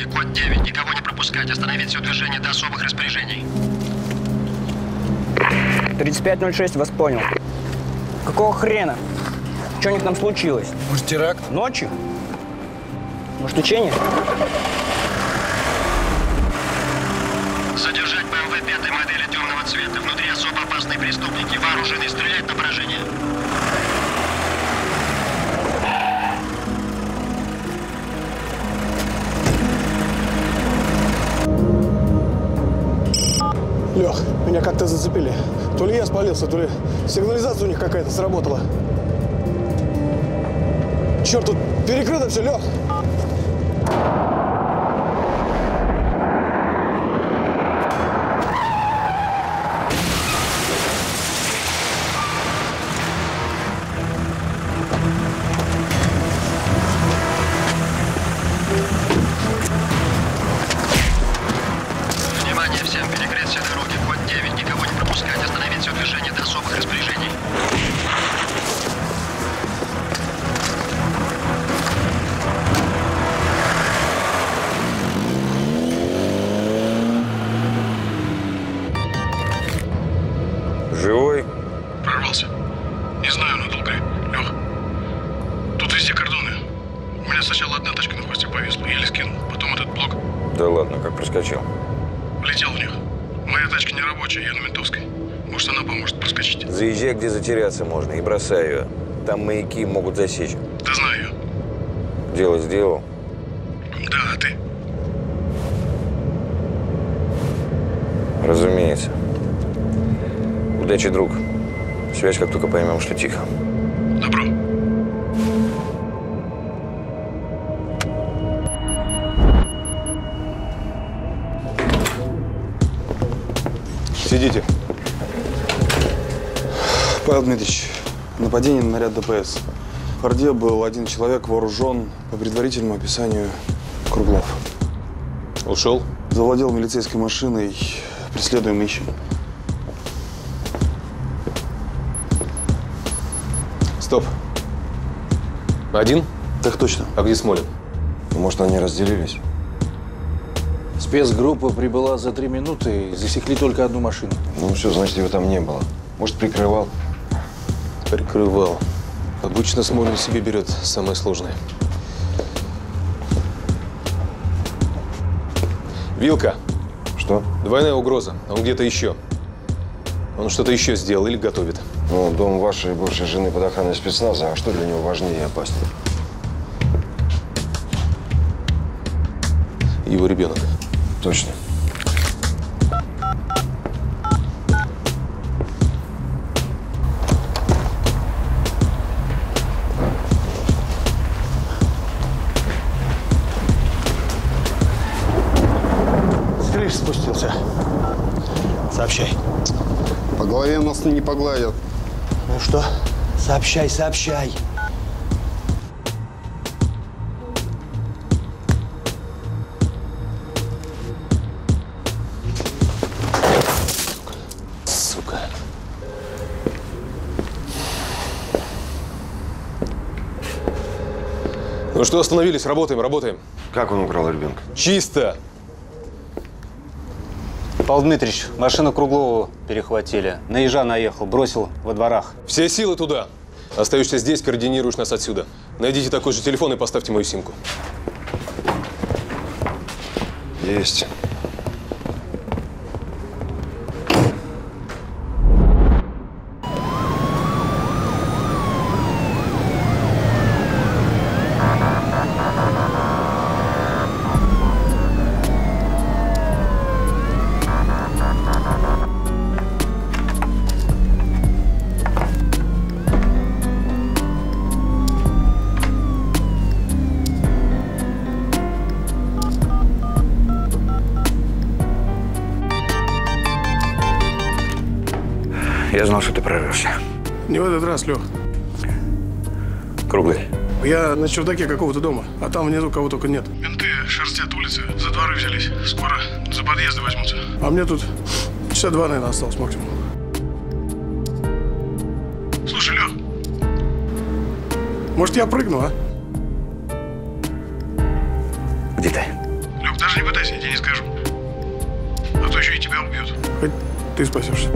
дороги. Код 9, никого не пропускать, остановить все движение до особых распоряжений. 3506 вас понял. Какого хрена? Что у них там случилось? Может, теракт? Ночью? Может, учение? Задержать БМВ пятой модели темного цвета. Внутри особо опасные преступники. Вооружены, стрелять на поражение. Лех, меня как-то зацепили. То ли я спалился, то ли сигнализация у них какая-то сработала. Черт, тут перекрыто все, Лех! Где затеряться можно, и бросай ее. Там маяки могут засечь. Да знаю. Дело сделал. Да, а ты? Разумеется. Удачи, друг. Связь, как только поймем, что тихо. Павел Дмитриевич, нападение на наряд ДПС. В Орде был один человек вооружен по предварительному описанию Круглов. Ушел? Завладел милицейской машиной, преследуем ищем. Стоп. Один? Так точно. А где Смолин? Может, они разделились? Спецгруппа прибыла за три минуты и засекли только одну машину. Ну все, значит, его там не было. Может, прикрывал? Прикрывал. Обычно Смолин себе берет самое сложное. Вилка. Что? Двойная угроза. Он где-то еще. Он что-то еще сделал или готовит. Ну, дом вашей бывшей жены под охраной спецназа. А что для него важнее и опаснее? Его ребенок. Точно. Погладят. Ну что? Сообщай, сообщай. Сука. Ну что, остановились? Работаем, работаем. Как он украл ребенка? Чисто. Павел Дмитриевич, машину Круглову перехватили. На ежа наехал, бросил во дворах. Все силы туда. Остаешься здесь, координируешь нас отсюда. Найдите такой же телефон и поставьте мою симку. Есть. на чердаке какого-то дома, а там внизу кого только нет. Менты шерстят улицы, за дворы взялись. Скоро за подъезды возьмутся. А мне тут часа два, наверное, осталось максимум. Слушай, Лех, может, я прыгну, а? Где ты? Лех, даже не пытайся, я тебе не скажу. А то еще и тебя убьют. Хоть ты спасешься.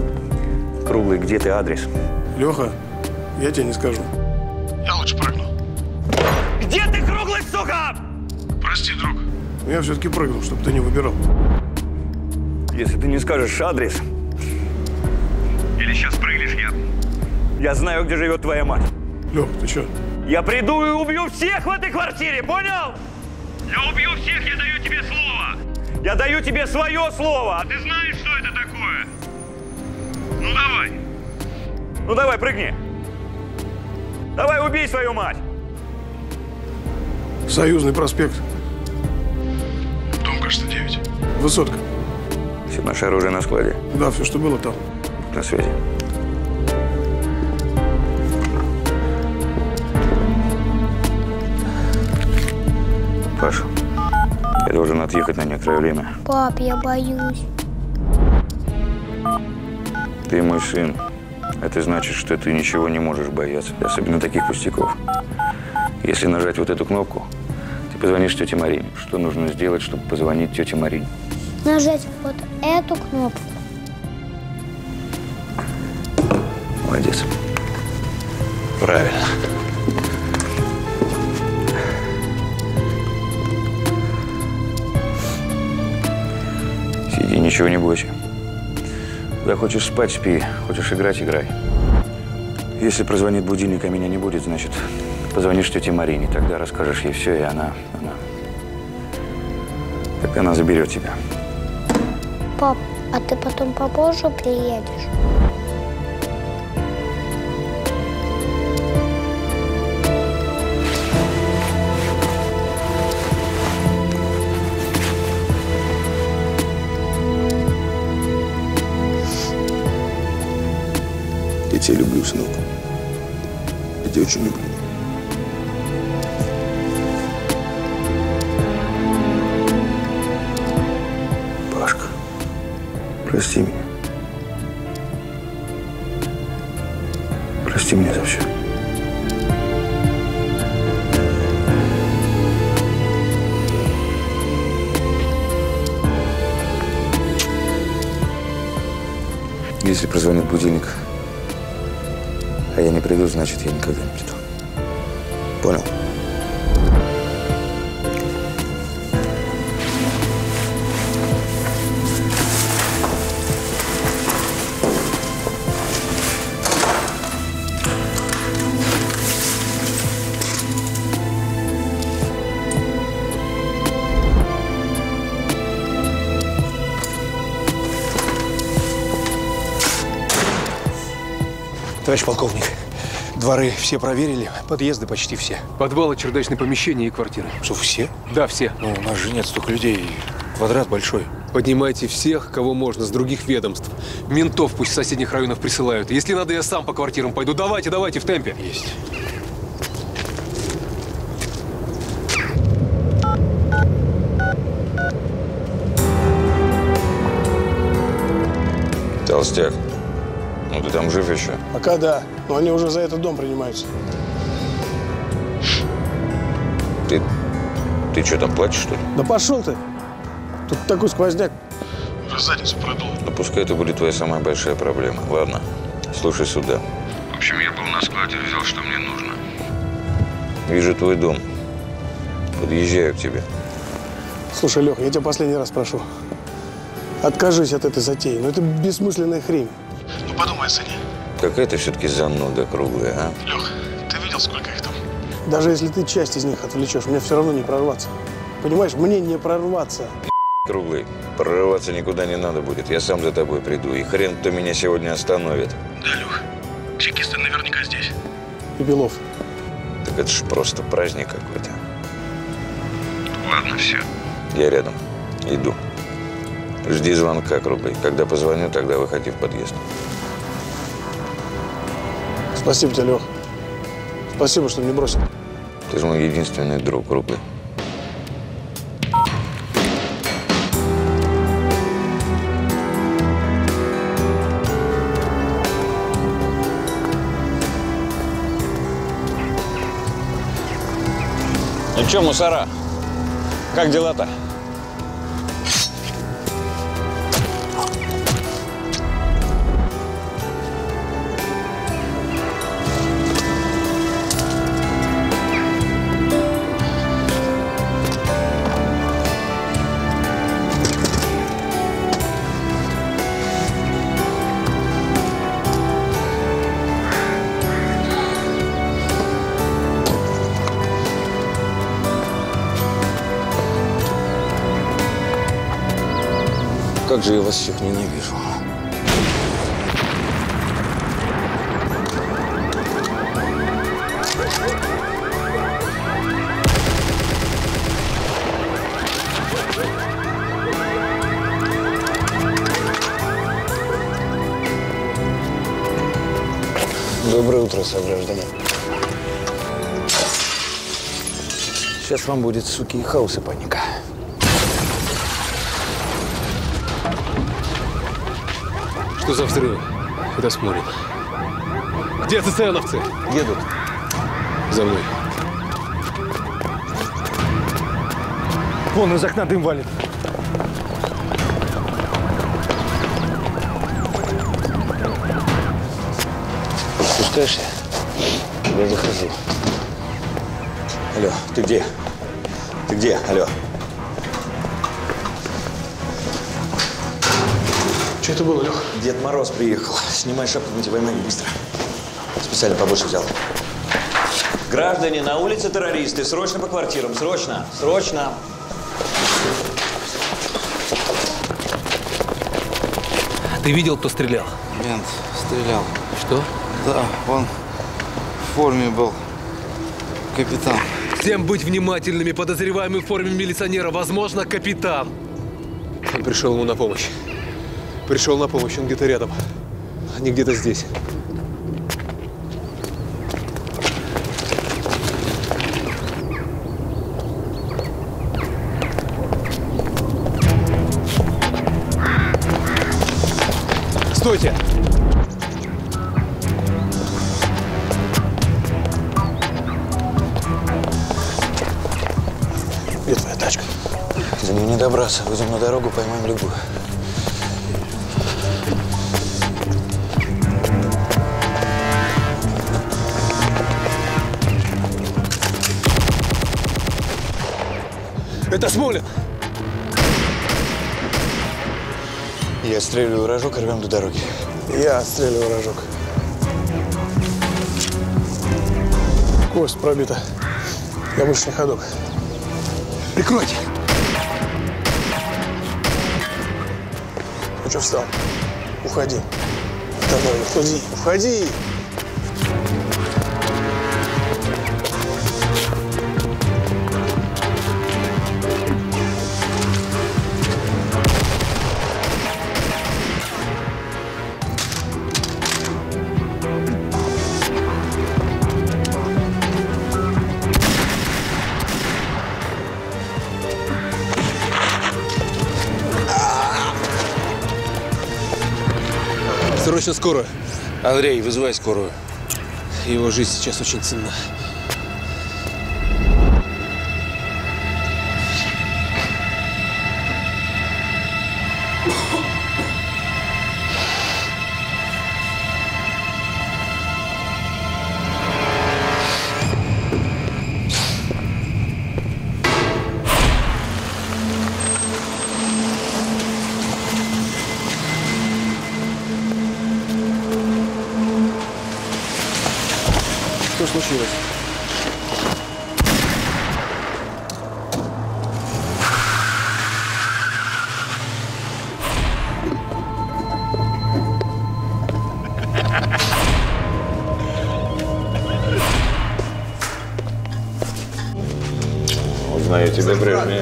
Круглый, где ты адрес? Леха, я тебе не скажу. Я все-таки прыгнул, чтобы ты не выбирал. Если ты не скажешь адрес, или сейчас прыгнешь, я... Я знаю, где живет твоя мать. Лех, ты что? Я приду и убью всех в этой квартире, понял? Я убью всех, я даю тебе слово. Я даю тебе свое слово, а ты знаешь, что это такое? Ну давай. Ну давай, прыгни. Давай, убей свою мать. Союзный проспект. Дом, кажется, 9. Высотка. Все наше оружие на складе. Да, все, что было там. На связи. Паша, я должен отъехать на некоторое время. Пап, я боюсь. Ты мой сын. Это значит, что ты ничего не можешь бояться, особенно таких пустяков. Если нажать вот эту кнопку, позвонишь тете Марине. Что нужно сделать, чтобы позвонить тете Марине? Нажать вот эту кнопку. Молодец. Правильно. Сиди, ничего не бойся. Когда хочешь спать, спи. Хочешь играть, играй. Если прозвонит будильник, а меня не будет, значит, позвонишь тете Марине. Тогда расскажешь ей все, и она, она... Так она заберет тебя. Пап, а ты потом попозже приедешь? Я тебя люблю, сынок. Я тебя очень люблю. Прости меня. Прости меня за все. Если прозвонит будильник, а я не приду, значит, я никогда не приду. Товарищ полковник, дворы все проверили, подъезды почти все. Подвалы, чердачные помещения и квартиры. Что, все? Да, все. Ну, у нас же нет столько людей. Квадрат большой. Поднимайте всех, кого можно, с других ведомств. Ментов пусть с соседних районов присылают. Если надо, я сам по квартирам пойду. Давайте, давайте, в темпе. Есть. Толстяк, ты там жив еще? Пока да, но они уже за этот дом принимаются. Ты, ты что там плачешь, что ли? Да пошел ты! Тут такой сквозняк. Уже задницу продул. Ну пускай это будет твоя самая большая проблема. Ладно, слушай сюда. В общем, я был на складе, взял, что мне нужно. Вижу твой дом. Подъезжаю к тебе. Слушай, Лех, я тебя последний раз прошу. Откажись от этой затеи. Ну это бессмысленная хрень. Ну подумай о цене. Какая ты все-таки зануда круглая, а? Лех, ты видел, сколько их там? Даже если ты часть из них отвлечешь, мне все равно не прорваться. Понимаешь, мне не прорваться. Круглый, прорываться никуда не надо будет. Я сам за тобой приду. И хрен кто меня сегодня остановит. Да, Лех. Чекисты наверняка здесь. И Белов. Так это ж просто праздник какой-то. Ладно, все. Я рядом. Иду. Жди звонка, Круглый. Когда позвоню, тогда выходи в подъезд. Спасибо тебе, Лех. Спасибо, что не бросил. Ты же мой единственный друг, Круглый. Ну чё, мусора? Как дела-то? Же я вас всех ненавижу. Доброе утро, сограждане. Сейчас вам будет, суки, хаос, и паника. Что за взрывы? Это Смолин. Где ЦЦНовцы? Едут. За мной. Вон из окна дым валит. Спускаешься? Я захожу. Алло, ты где? Ты где? Алло. Что это было, Лех? Дед Мороз приехал. Снимай шапку, мы тебя поймаем быстро. Специально побольше взял. Граждане, на улице террористы. Срочно по квартирам. Срочно. Срочно. Ты видел, кто стрелял? Мент стрелял. Что? Да, он в форме был. Капитан. Всем быть внимательными. Подозреваемый в форме милиционера. Возможно, капитан. Он пришел ему на помощь. Пришел на помощь. Он где-то рядом. Они где-то здесь. Стойте! Где твоя тачка? За ней не добраться. Выйдем на дорогу, поймаем любую. Это Смолин! Я отстреливаю рожок, рвем до дороги. Я отстреливаю рожок. Кость пробита. Я больше не ходок. Прикройте! Ну что встал? Уходи. Давай, уходи, уходи. Срочно скорую. Андрей, вызывай скорую. Его жизнь сейчас очень ценна. Что Узнаю тебя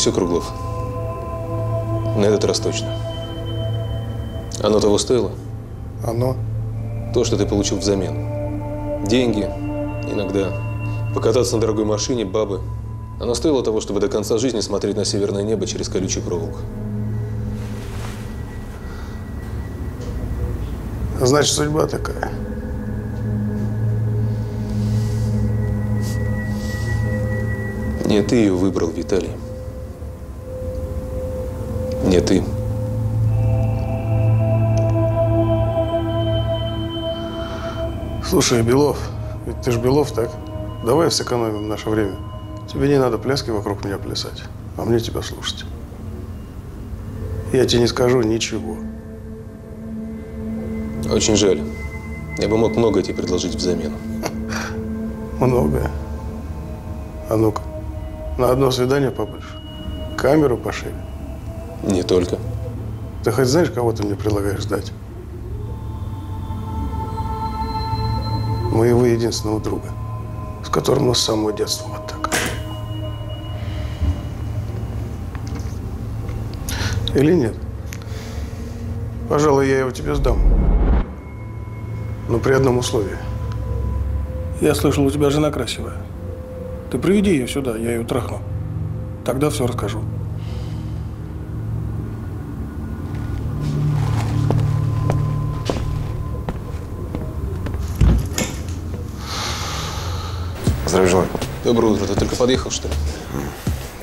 все, Круглов. На этот раз точно. Оно того стоило? Оно? То, что ты получил взамен. Деньги, иногда. Покататься на дорогой машине, бабы. Оно стоило того, чтобы до конца жизни смотреть на северное небо через колючий проволоку. Значит, судьба такая. Не ты ее выбрал, Виталий. Нет, ты. Слушай, Белов, ведь ты ж Белов, так? Давай сэкономим наше время. Тебе не надо пляски вокруг меня плясать, а мне тебя слушать. Я тебе не скажу ничего. Очень жаль. Я бы мог многое тебе предложить взамен. Многое? А ну-ка, на одно свидание побольше. Камеру пошили. Не только. Ты хоть знаешь, кого ты мне предлагаешь сдать? Моего единственного друга, с которым мы с самого детства вот так. Или нет? Пожалуй, я его тебе сдам. Но при одном условии. Я слышал, у тебя жена красивая. Ты приведи ее сюда, я ее трахну. Тогда все расскажу. Доброе утро. Ты только подъехал, что ли?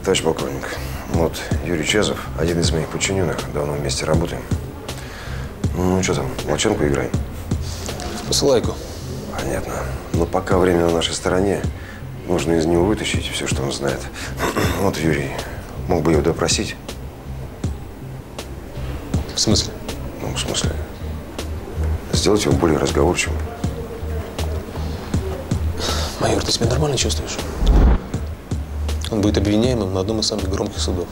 Товарищ полковник, вот Юрий Чезов, один из моих подчиненных, давно вместе работаем. Ну, что там, молчанку играем? Посылайку. Понятно. Но пока время на нашей стороне, нужно из него вытащить все, что он знает. Вот Юрий, мог бы его допросить? В смысле? Ну, в смысле, сделать его более разговорчивым. Майор, ты себя нормально чувствуешь? Он будет обвиняемым на одном из самых громких судов.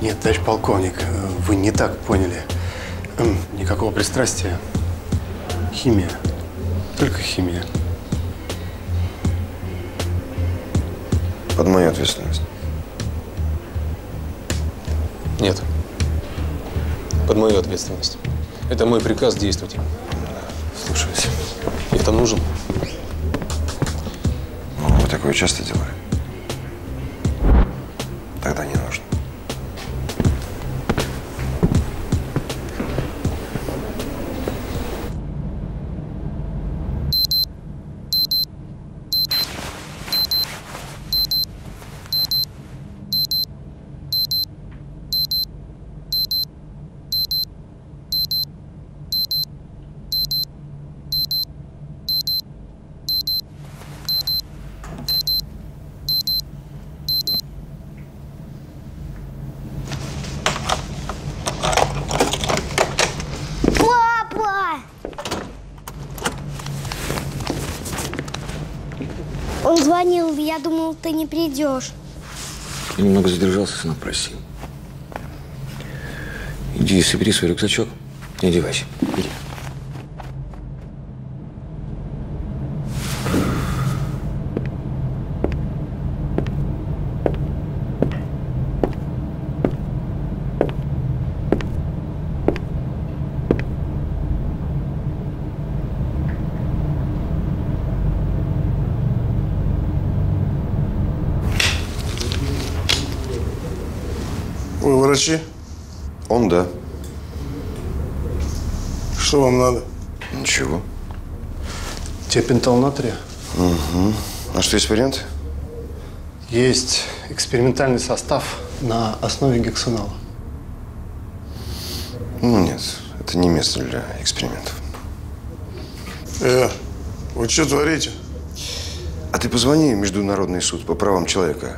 Нет, товарищ полковник, вы не так поняли. Никакого пристрастия. Химия. Только химия. Под мою ответственность. Нет. Под мою ответственность. Это мой приказ действовать. Слушаюсь. Я там нужен. Ну, вы такое часто делали? Думал, ты не придешь. Я немного задержался, сынок, прости. Иди собери свой рюкзачок и одевайся. Иди. Вы врачи? Да. Что вам надо? Ничего. Тебе пентал натрия? Угу. А что, есть варианты? Есть экспериментальный состав на основе гексонала. Ну, нет. Это не место для экспериментов. Э, вы что творите? А ты позвони в Международный суд по правам человека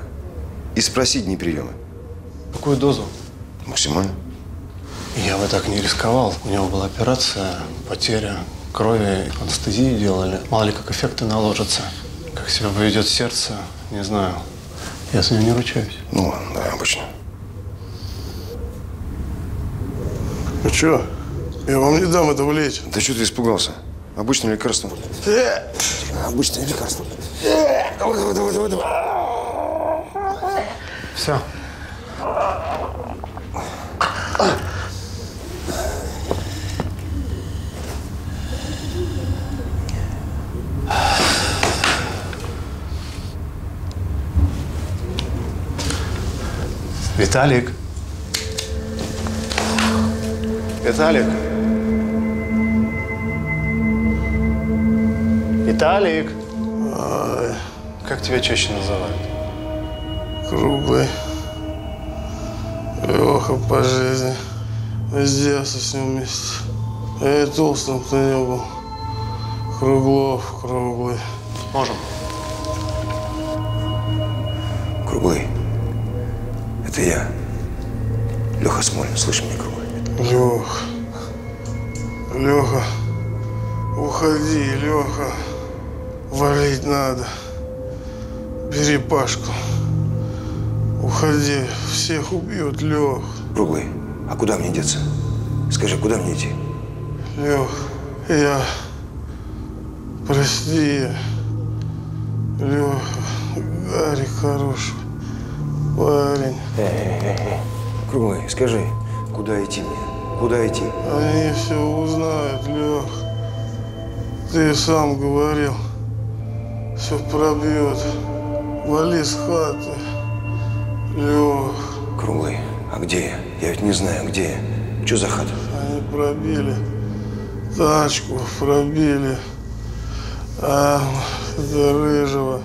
и спроси дни приема. Какую дозу? Максимально. Я бы так не рисковал. У него была операция, потеря крови, анестезию делали. Мало ли как эффекты наложатся. Как себя поведет сердце, не знаю. Я за него не ручаюсь. Ну ладно, да, обычно. Ну что? Я вам не дам это влечь. Да что ты испугался? Обычное лекарство. Обычное лекарство. Давай, давай, давай, давай, давай. Все. Виталик. Виталик. Виталик. Как тебя чаще называют? Круглый. Леха по жизни. Везде со с ним вместе. Я и толстым-то не был. Круглов, круглый. Можем. Леха Смолин. Слышь меня, Круглый? Лех. Леха. Уходи, Леха. Валить надо. Бери Пашку. Уходи. Всех убьют, Лех. Круглый. А куда мне деться? Скажи, куда мне идти? Лех, я... Прости. Леха, Гарик хороший парень. Эй, эй, эй, эй. Круглый, скажи, куда идти мне? Куда идти? Они все узнают, Лех. Ты сам говорил. Все пробьет. Вали с хаты. Лех. Круглый, а где я? Я ведь не знаю, где я. Что за хата? Они пробили тачку, пробили. А это рыжего.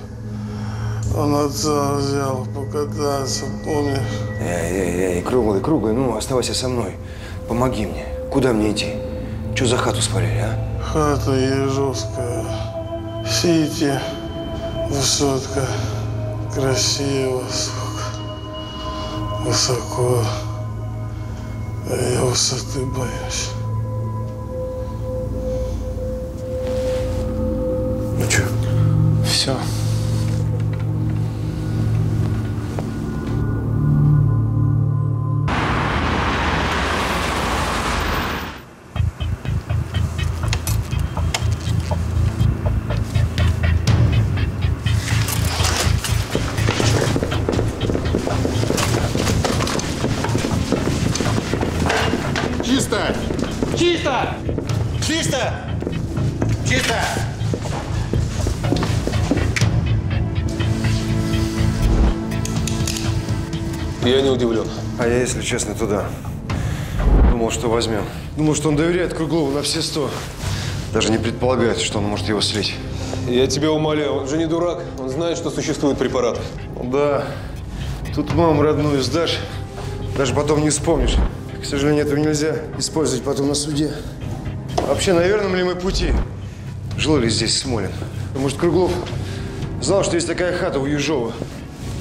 Он отца взял покататься, помнишь? Эй, эй, эй, круглый, круглый, ну оставайся со мной. Помоги мне. Куда мне идти? Что за хату спалили, а? Хата ежовская. Сити. Высотка. Красиво, сука. Высоко. А я высоты боюсь. Ну что? Все. Если честно, туда. Думал, что возьмем. Думал, что он доверяет Круглову на все сто. Даже не предполагает, что он может его слить. Я тебя умоляю, он же не дурак. Он знает, что существуют препараты. Да. Тут маму родную сдашь, даже потом не вспомнишь. К сожалению, этого нельзя использовать потом на суде. Вообще, на верном ли мы пути? Жил ли здесь Смолин? Может, Круглов знал, что есть такая хата у Ежова?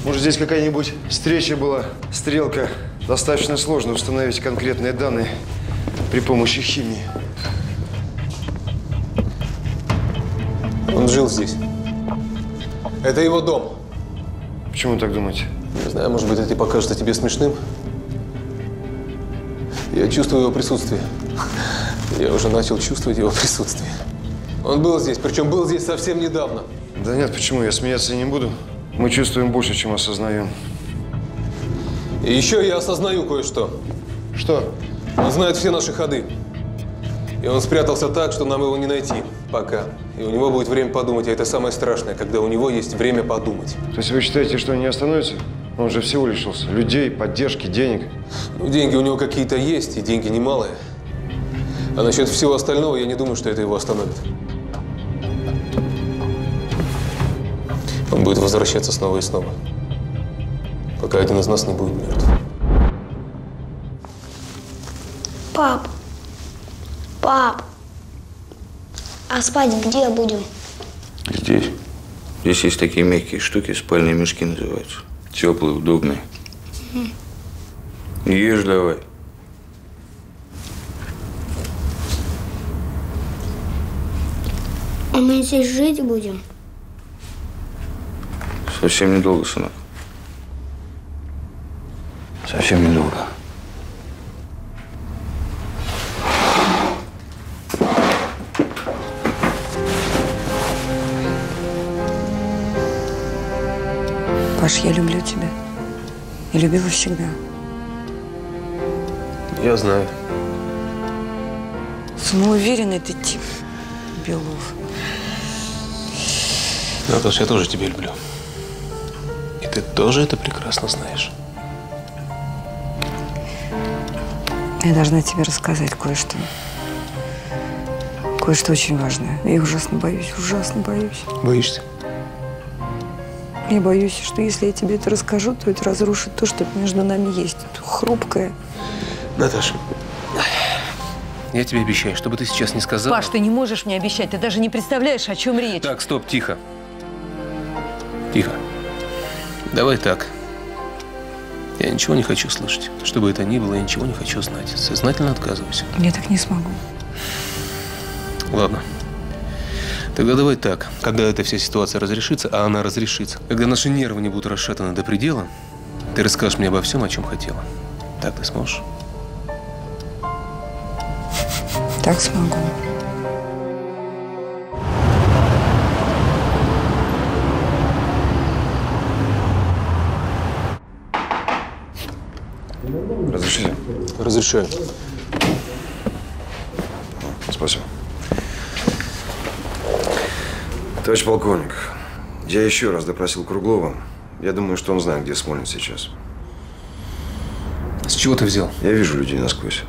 Может, здесь какая-нибудь встреча была, стрелка? Достаточно сложно установить конкретные данные при помощи химии. Он жил здесь. Это его дом. Почему так думаете? Не знаю, может быть, это покажется тебе смешным. Я чувствую его присутствие. Я уже начал чувствовать его присутствие. Он был здесь, причем был здесь совсем недавно. Да нет, почему? Я смеяться не буду. Мы чувствуем больше, чем осознаем. И еще я осознаю кое-что. Что? Он знает все наши ходы. И он спрятался так, что нам его не найти. Пока. И у него будет время подумать, а это самое страшное, когда у него есть время подумать. То есть вы считаете, что он не остановится? Он же всего лишился. Людей, поддержки, денег. Ну, деньги у него какие-то есть, и деньги немалые. А насчет всего остального, я не думаю, что это его остановит. Он будет возвращаться снова и снова, пока один из нас не будет мертв. Пап, пап, а спать где будем? Здесь. Здесь есть такие мягкие штуки, спальные мешки называются. Теплые, удобные. Мгм. Ешь давай. А мы здесь жить будем? Совсем недолго, сынок. Совсем недолго. Паш, я люблю тебя. И любила всегда. Я знаю. Самоуверенный ты тип, Белов. Наташа, я тоже тебя люблю. И ты тоже это прекрасно знаешь. Я должна тебе рассказать кое-что. Кое-что очень важное. Я ужасно боюсь, ужасно боюсь. Боишься? Я боюсь, что если я тебе это расскажу, то это разрушит то, что между нами есть. Это хрупкое. Наташа, Я тебе обещаю, чтобы ты сейчас не сказал. Паш, ты не можешь мне обещать, ты даже не представляешь, о чем речь. Так, стоп, тихо. Тихо. Давай так. Я ничего не хочу слышать. Что бы это ни было, я ничего не хочу знать. Сознательно отказываюсь. Я так не смогу. Ладно. Тогда давай так. Когда эта вся ситуация разрешится, а она разрешится, когда наши нервы не будут расшатаны до предела, ты расскажешь мне обо всем, о чем хотела. Так ты сможешь? Так смогу. Разрешаю. Спасибо. Товарищ полковник, я еще раз допросил Круглова. Я думаю, что он знает, где Смолин сейчас. С чего ты взял? Я вижу людей насквозь.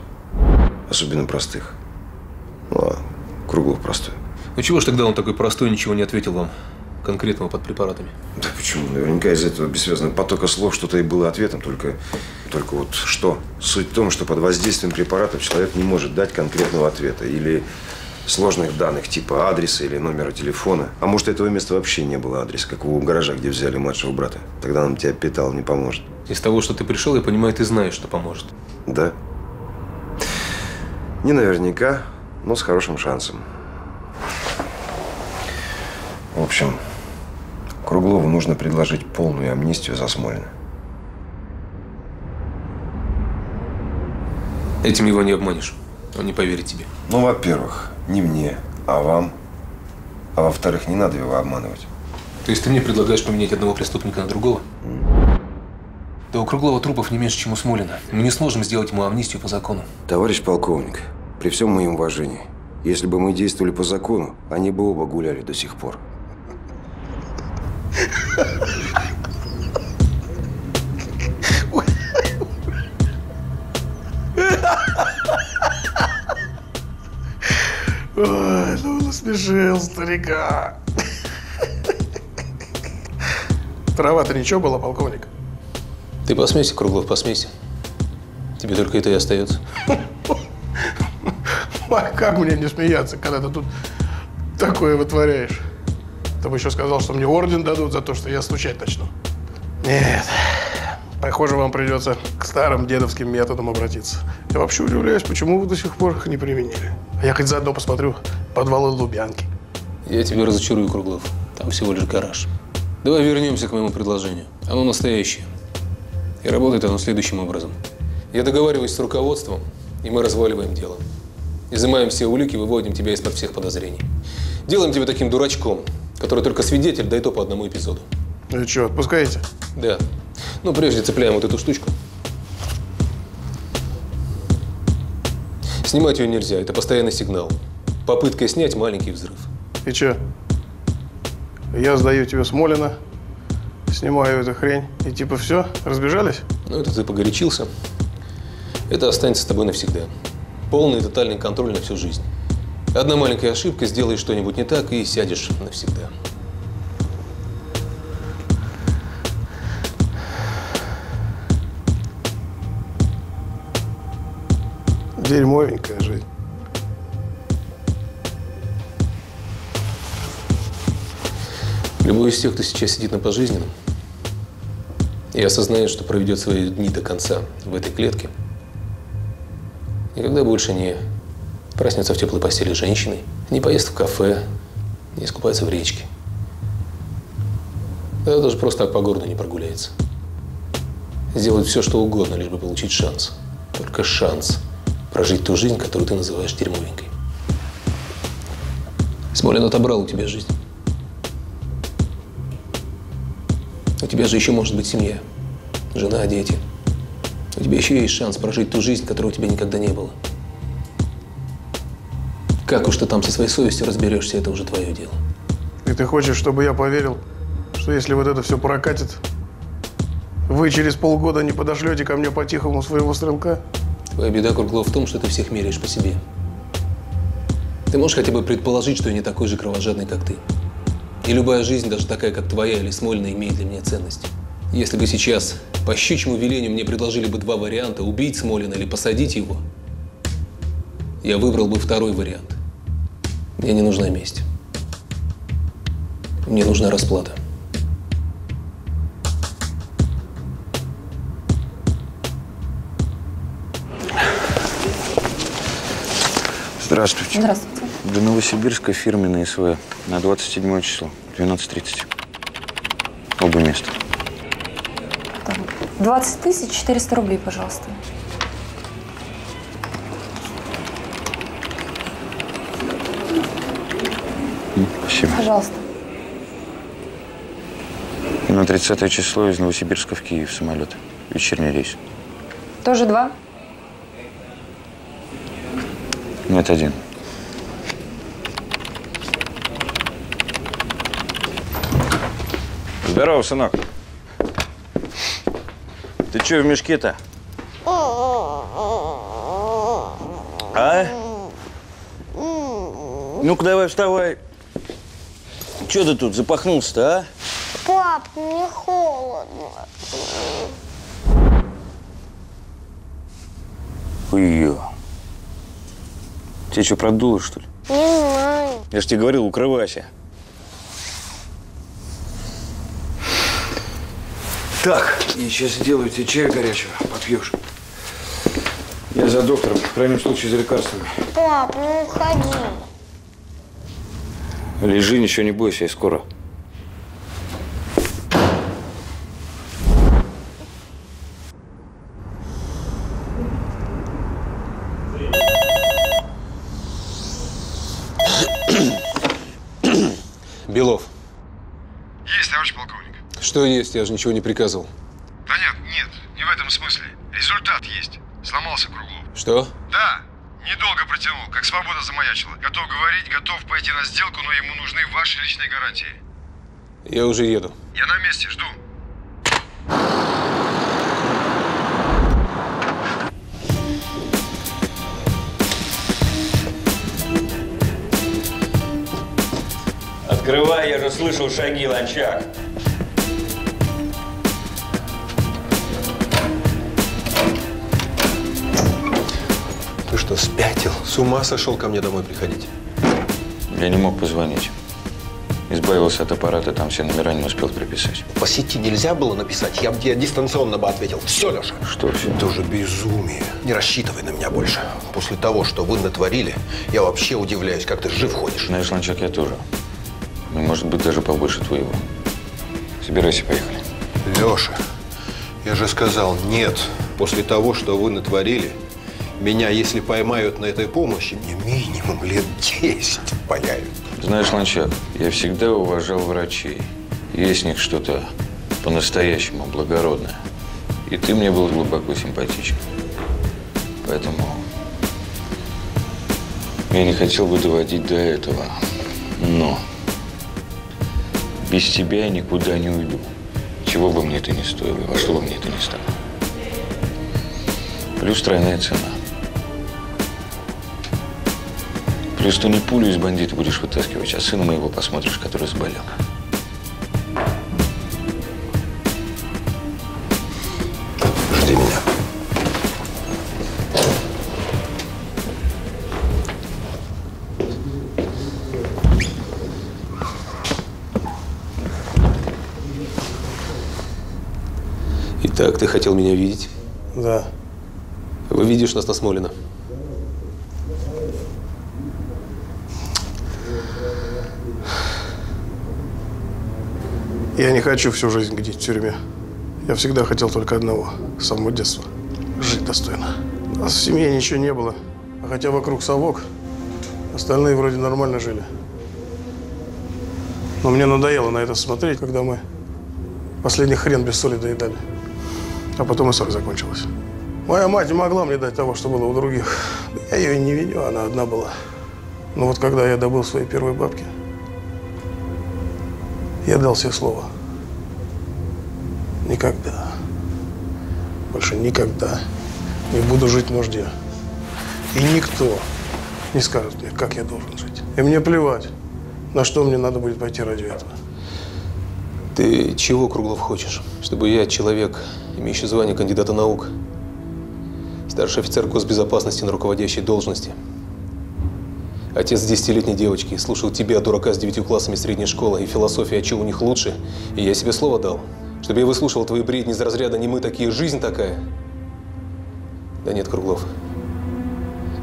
Особенно простых. Ну, а Круглов простой. Ну чего ж тогда он такой простой, ничего не ответил вам конкретного под препаратами? Да почему? Наверняка из этого бессвязного потока слов что-то и было ответом, только, только вот что? Суть в том, что под воздействием препаратов человек не может дать конкретного ответа или сложных данных, типа адреса или номера телефона. А может, этого места вообще не было адреса, как у гаража, где взяли младшего брата. Тогда нам тебя питал не поможет. Из того, что ты пришел, я понимаю, ты знаешь, что поможет. Да. Не наверняка, но с хорошим шансом. В общем, Круглову нужно предложить полную амнистию за Смолина. Этим его не обманешь. Он не поверит тебе. Ну, во-первых, не мне, а вам. А во-вторых, не надо его обманывать. То есть ты мне предлагаешь поменять одного преступника на другого? Да у Круглова трупов не меньше, чем у Смолина. Мы не сможем сделать ему амнистию по закону. Товарищ полковник, при всем моем уважении, если бы мы действовали по закону, они бы оба гуляли до сих пор. Ой, ну насмешил старика. Трава-то ничего была, полковник? Ты посмейся, Круглов, посмейся. Тебе только это и остается. Как мне не смеяться, когда ты тут такое вытворяешь? Ты бы еще сказал, что мне орден дадут за то, что я стучать начну. Нет. Похоже, вам придется к старым дедовским методам обратиться. Я вообще удивляюсь, почему вы до сих пор их не применили. А я хоть заодно посмотрю подвалы Лубянки. Я тебя разочарую, Круглов. Там всего лишь гараж. Давай вернемся к моему предложению. Оно настоящее. И работает оно следующим образом. Я договариваюсь с руководством, и мы разваливаем дело. Изымаем все улики, выводим тебя из-под всех подозрений. Делаем тебя таким дурачком, который только свидетель, да и то по одному эпизоду. Ну и что, отпускаете? Да. Ну, прежде цепляем вот эту штучку. Снимать ее нельзя, это постоянный сигнал. Попытка снять маленький взрыв. И что? Я сдаю тебе Смолина, снимаю эту хрень, и типа все, разбежались? Ну, это ты погорячился. Это останется с тобой навсегда. Полный и тотальный контроль на всю жизнь. Одна маленькая ошибка, сделаешь что-нибудь не так и сядешь навсегда. Дерьмовенькая жизнь. Любой из тех, кто сейчас сидит на пожизненном и осознает, что проведет свои дни до конца в этой клетке, никогда больше не проснется в теплой постели с женщиной, не поест в кафе, не искупается в речке. Да даже просто так по городу не прогуляется. Сделает все, что угодно, лишь бы получить шанс. Только шанс прожить ту жизнь, которую ты называешь дерьмовенькой. Смолин отобрал у тебя жизнь. У тебя же еще может быть семья, жена, дети. У тебя еще есть шанс прожить ту жизнь, которой у тебя никогда не было. Как уж ты там со своей совестью разберешься, это уже твое дело. И ты хочешь, чтобы я поверил, что если вот это все прокатит, вы через полгода не подошлете ко мне по-тихому своего стрелка? Твоя беда, Круглов, в том, что ты всех меряешь по себе. Ты можешь хотя бы предположить, что я не такой же кровожадный, как ты. И любая жизнь, даже такая, как твоя или Смольная, имеет для меня ценность. Если бы сейчас по щучьему велению мне предложили бы два варианта – убить Смолина или посадить его, я выбрал бы второй вариант. Мне не нужна месть. Мне нужна расплата. Здравствуйте. Здравствуйте. До Новосибирска фирменный СВ на 27 число, 12.30. Оба места. 20 тысяч 400 рублей, пожалуйста. Спасибо. Пожалуйста. И на 30 число из Новосибирска в Киев самолет. Вечерний рейс. Тоже два? Нет, один. Здорово, сынок. Ты что в мешке-то? А? Ну-ка давай вставай. Че ты тут запахнулся-то, а? Пап, мне холодно. Ой, Тебе что, продуло, что ли? Не знаю. Я же тебе говорил, укрывайся. Так, я сейчас сделаю тебе чаю горячего, попьешь. Я за доктором, в крайнем случае за лекарствами. Пап, ну уходи. Лежи, ничего не бойся, я скоро. Белов. Есть, товарищ полковник. Что есть? Я же ничего не приказывал. Да нет, нет, не в этом смысле. Результат есть. Сломался Круглов. Что? Да, недолго протянул, как свобода замаячила. Готов говорить, готов пойти на сделку, но ему нужны ваши личные гарантии. Я уже еду. Я на месте, жду. Открывай, я же слышал шаги, Ланчак. Что, спятил? С ума сошел ко мне домой приходить? Я не мог позвонить. Избавился от аппарата, там все номера не успел приписать. По сети нельзя было написать, я бы тебе дистанционно бы ответил. Все, Леша. Что все? Это уже безумие. Не рассчитывай на меня больше. После того, что вы натворили, я вообще удивляюсь, как ты жив ходишь. Знаешь, Ланчак, я тоже. Ну, может быть, даже побольше твоего. Собирайся, поехали. Леша, я же сказал нет. После того, что вы натворили, меня, если поймают на этой помощи, мне минимум лет 10 паяют. Знаешь, Ланчак, я всегда уважал врачей. Есть в них что-то по-настоящему благородное. И ты мне был глубоко симпатичен. Поэтому я не хотел бы доводить до этого. Но без тебя я никуда не уйду. Чего бы мне это ни стоило, во что бы мне это ни стало. Плюс тройная цена. Плюс ты не пулю из бандита будешь вытаскивать, а сына моего посмотришь, который заболел. Жди меня. Итак, ты хотел меня видеть? Да. Вы видишь нас на Смолина? Я не хочу всю жизнь гнить в тюрьме. Я всегда хотел только одного, с самого детства. Жить достойно. У нас в семье ничего не было. А хотя вокруг совок, остальные вроде нормально жили. Но мне надоело на это смотреть, когда мы последний хрен без соли доедали. А потом и сок закончилась. Моя мать не могла мне дать того, что было у других. Я ее не виню, она одна была. Но вот когда я добыл свои первые бабки, я дал себе слово. Никогда, больше никогда не буду жить в нужде. И никто не скажет мне, как я должен жить. И мне плевать, на что мне надо будет пойти ради этого. Ты чего, Круглов, хочешь? Чтобы я, человек, имеющий звание кандидата наук, старший офицер госбезопасности на руководящей должности, Отец десятилетней девочки слушал тебя, дурака с девятью классами средней школы, и философия, а что у них лучше. И я себе слово дал, чтобы я выслушал твои бредни из разряда «не мы такие, жизнь такая». Да нет, Круглов.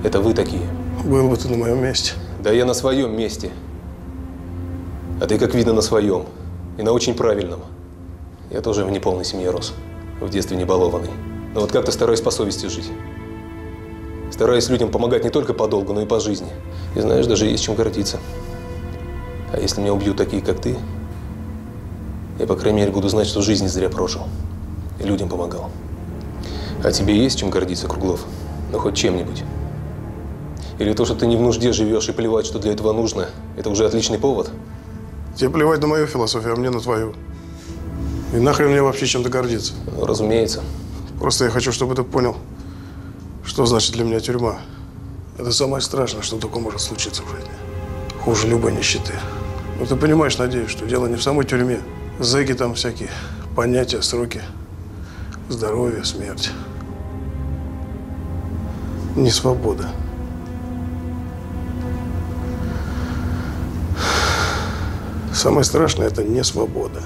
Это вы такие. Был бы ты на моем месте. Да я на своем месте. А ты, как видно, на своем. И на очень правильном. Я тоже в неполной семье рос. В детстве не балованный. Но вот как-то стараюсь по совести жить. Стараюсь людям помогать не только по долгу, но и по жизни. И знаешь, даже есть чем гордиться. А если меня убьют такие, как ты, я, по крайней мере, буду знать, что жизнь не зря прожил. И людям помогал. А тебе есть чем гордиться, Круглов? Ну, хоть чем-нибудь. Или то, что ты не в нужде живешь и плевать, что для этого нужно, это уже отличный повод? Тебе плевать на мою философию, а мне на твою. И нахрен мне вообще чем-то гордиться? Ну, разумеется. Просто я хочу, чтобы ты понял, что значит для меня тюрьма. Это самое страшное, что только может случиться в жизни. Хуже любой нищеты. Но ты понимаешь, надеюсь, что дело не в самой тюрьме. Зэки там всякие, понятия, сроки, здоровье, смерть. Не свобода. Самое страшное – это не свобода.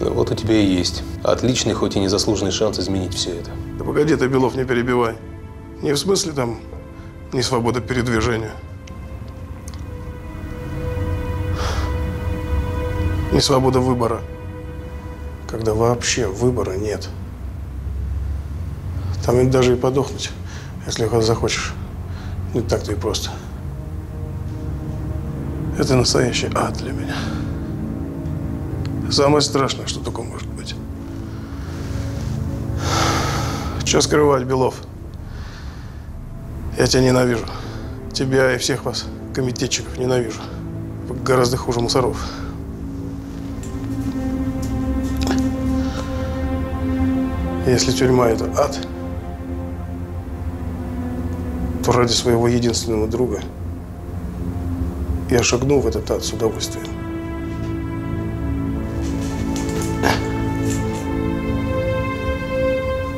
Ну, вот у тебя и есть. Отличный, хоть и незаслуженный шанс изменить все это. Да погоди ты, Белов, не перебивай. Не в смысле там не свобода передвижения. Не свобода выбора. Когда вообще выбора нет. Там ведь даже и подохнуть, если захочешь. Не так-то и просто. Это настоящий ад для меня. Самое страшное, что только может быть. Что скрывать, Белов? Я тебя ненавижу. Тебя и всех вас, комитетчиков, ненавижу. Гораздо хуже мусоров. Если тюрьма – это ад, то ради своего единственного друга я шагну в этот ад с удовольствием.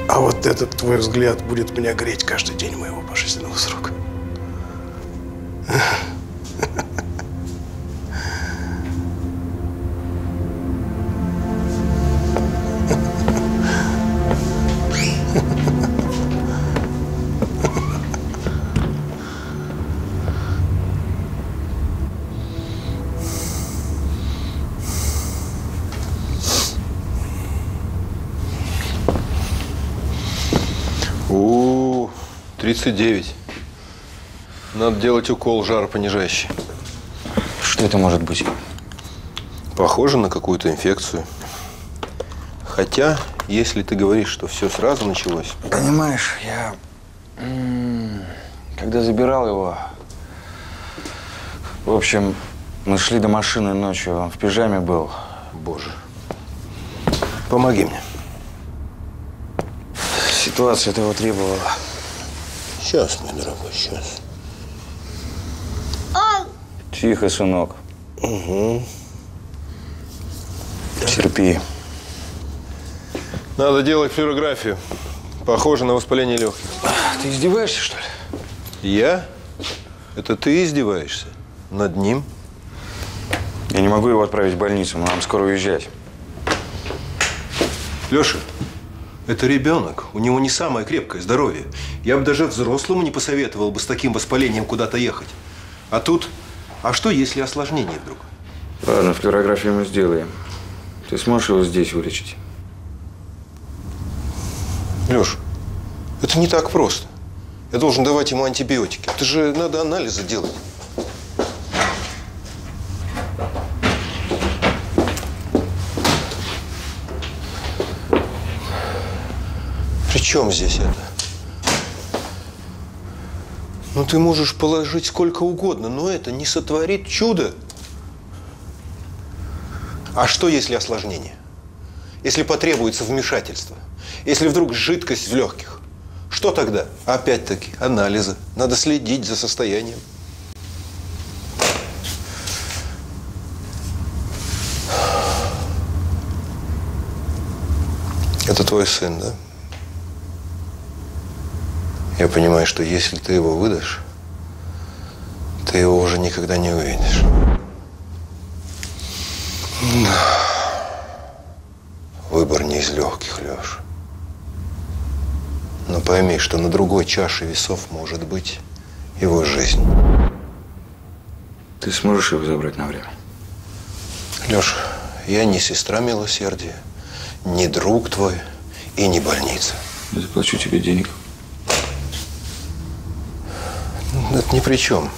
А вот этот твой взгляд будет меня греть каждый день моего пожизненного срока. 39. Надо делать укол жаропонижающий. Что это может быть? Похоже на какую-то инфекцию. Хотя, если ты говоришь, что все сразу началось, Понимаешь, я... Когда забирал его... В общем, мы шли до машины ночью, он в пижаме был. Боже. Помоги мне. Ситуация этого требовала. Сейчас, мой дорогой, сейчас. Тихо, сынок. Угу. Терпи. Надо делать флюорографию. Похоже на воспаление легких. Ты издеваешься, что ли? Я? Это ты издеваешься? Над ним? Я не могу его отправить в больницу, нам скоро уезжать. Леша, это ребенок. У него не самое крепкое здоровье. Я бы даже взрослому не посоветовал бы с таким воспалением куда-то ехать. А тут, а что, если осложнение вдруг? Ладно, флюорографию мы сделаем. Ты сможешь его здесь вылечить? Леш, это не так просто. Я должен давать ему антибиотики. Это же надо анализы делать. Чем здесь это? Ну, ты можешь положить сколько угодно, но это не сотворит чудо. А что, если осложнение? Если потребуется вмешательство? Если вдруг жидкость в легких? Что тогда? Опять-таки, анализы. Надо следить за состоянием. Это твой сын, да? Я понимаю, что если ты его выдашь, Ты его уже никогда не увидишь. Выбор не из легких, Леш. Но пойми, что на другой чаше весов может быть его жизнь. Ты сможешь его забрать на время? Леш, я не сестра милосердия, не друг твой и не больница. Я заплачу тебе денег. Это ни при чем.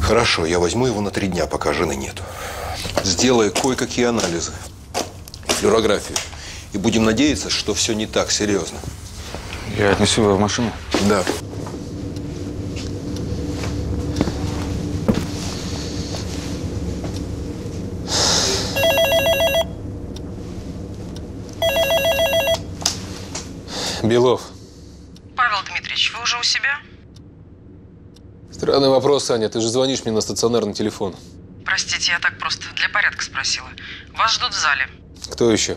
Хорошо, я возьму его на три дня, пока жены нету. Сделаю кое-какие анализы, флюорографию. И будем надеяться, что все не так серьезно. Я отнесу его в машину? Да. Белов. Павел Дмитриевич, вы уже у себя? Странный вопрос, Аня. Ты же звонишь мне на стационарный телефон. Простите, я так просто для порядка спросила. Вас ждут в зале. Кто еще?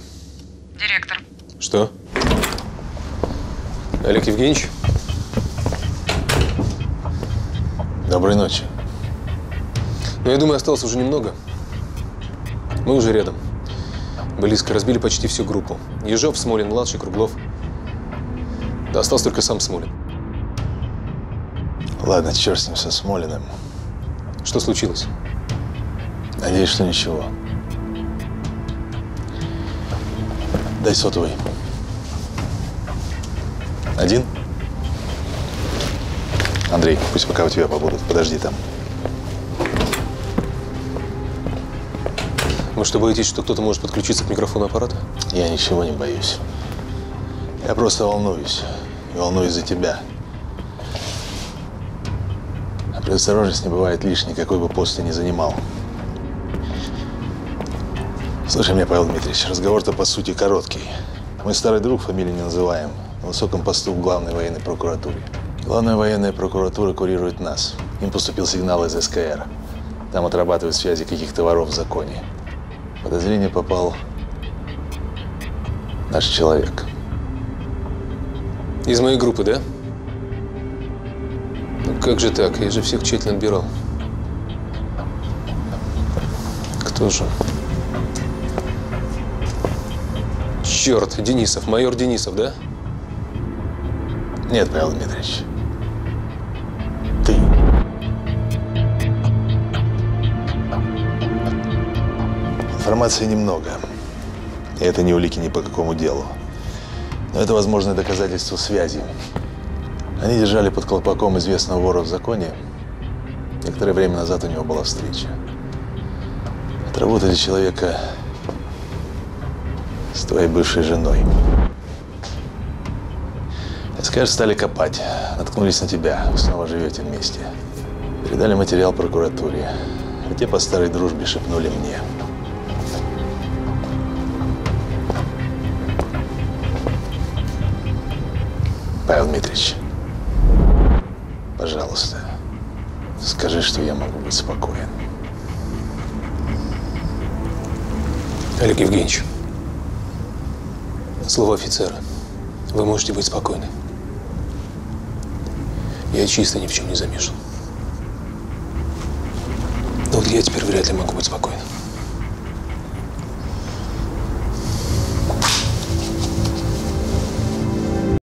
Директор. Что? Олег Евгеньевич? Доброй ночи. Ну, я думаю, осталось уже немного. Мы уже рядом. Близко разбили почти всю группу. Ежов, Смолин, младший, Круглов. Да остался только сам Смолин. Ладно, черт с ним, со Смолиным. Что случилось? Надеюсь, что ничего. Дай сотовый. Один? Андрей, пусть пока у тебя побудут. Подожди там. Вы что, боитесь, что кто-то может подключиться к микрофону аппарата? Я ничего не боюсь. Я просто волнуюсь. И волнуюсь за тебя. А предосторожность не бывает лишней, какой бы пост ты ни занимал. Слушай меня, Павел Дмитриевич, разговор-то по сути короткий. Мы старый друг, фамилию не называем. На высоком посту в главной военной прокуратуре. Главная военная прокуратура курирует нас. Им поступил сигнал из СКР. Там отрабатывают связи каких-то воров в законе. Подозрение попал наш человек. Из моей группы, да? Ну как же так? Я же всех тщательно отбирал. Кто же? Черт, Денисов, майор Денисов, да? Нет, Павел Дмитриевич. Ты. Информации немного. И это не улики ни по какому делу. Но это возможное доказательство связи. Они держали под колпаком известного вора в законе. Некоторое время назад у него была встреча. Отработали человека с твоей бывшей женой. СКР стали копать. Наткнулись на тебя. Вы снова живете вместе. Передали материал прокуратуре. А те по старой дружбе шепнули мне. Павел Дмитриевич, пожалуйста, скажи, что я могу быть спокоен. Олег Евгеньевич, слово офицера. Вы можете быть спокойны. Я чисто ни в чем не замешан. Но вот я теперь вряд ли могу быть спокойным.